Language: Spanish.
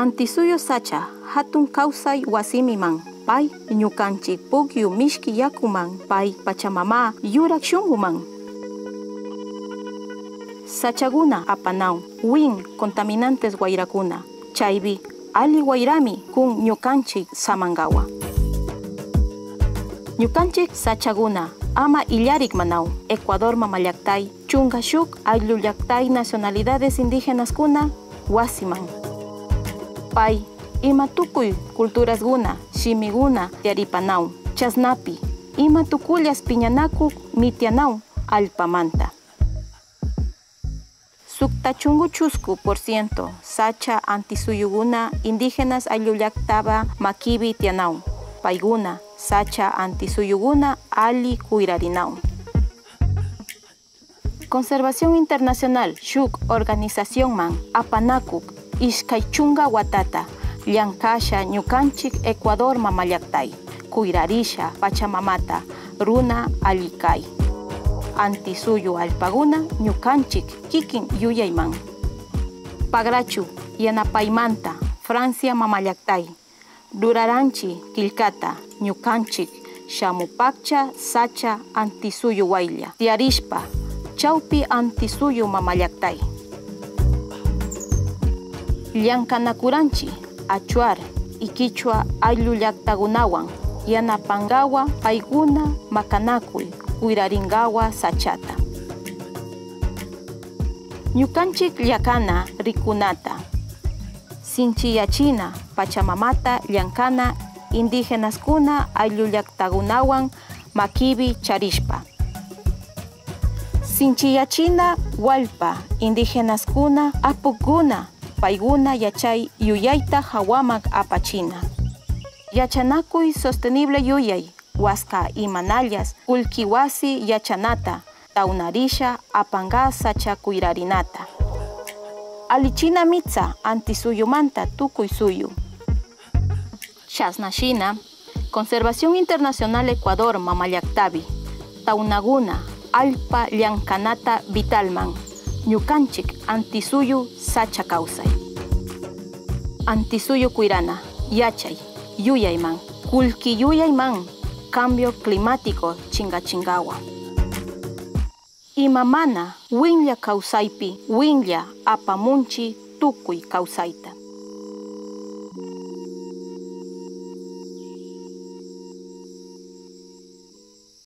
Antisuyo sacha hatun kausay wasimiman. Pay ñukanchik pukyu mishki yakuman. Pay pachamama yurak shunguman. Sachaguna apanaw win contaminantes guayrakuna. Chaybi ali guayrami kun ñukanchik samangawa. Ñukanchik sachaguna ama illarik manaw Ecuador mamallaktay chunga shuk nacionalidades indígenas kuna wasiman. Pay ima tukuy culturas guna shimiguna yaripanaw chasnapi ima tukullas piñanaku mitianaw alpamanta. Sukta por ciento sacha antisuyuguna indígenas ayllullaktaba makibi tianaw. Paiguna sacha antisuyuguna ali kuirarinao. Conservación Internacional Shuk Organización Man Apanakuk Iskaichunga Watata Llankasha Ñukanchik Ecuador Mamallaktay Kuirarisha Pachamamata Runa Alikai Antisuyu Alpaguna Ñukanchik Kikin Yuyayman. Pagrachu Yanapaimanta Francia Mamallaktay Duraranchi Kilkata Ñukanchik Shamupakcha Sacha Antisuyu Wailla Tiarishpa chawpi antisuyu mamallaktay llankanakuranchi achuar y quichua ayllu llaqtakunawan yanapangawa paykuna makanakuy sachata. Ñukanchik llakana rikunata. Sinchiyachina pachamamata llankana indígenaskuna ayllu llaqtakunawan makibi charishpa. Sinchiyachina walpa indígenas kuna apukuna paiguna yachay yuyaita hawamak apachina. Yachanakuy sostenible yuyay waska imanallas ulkiwasi yachanata taunarisha apanga sachakuirarinata. Alichina mitza antisuyumanta tukuy suyu. Chasnashina, Conservación Internacional Ecuador Mamayaktabi, Taunaguna, alpa llankanata vitalman ñukanchik antisuyu sacha kawsay antisuyu kuirana yachay yuyayman kulki yuyayman cambio climático chingachingawa ima mana winlla kawsaypi winlla apamunchi tukuy kawsayta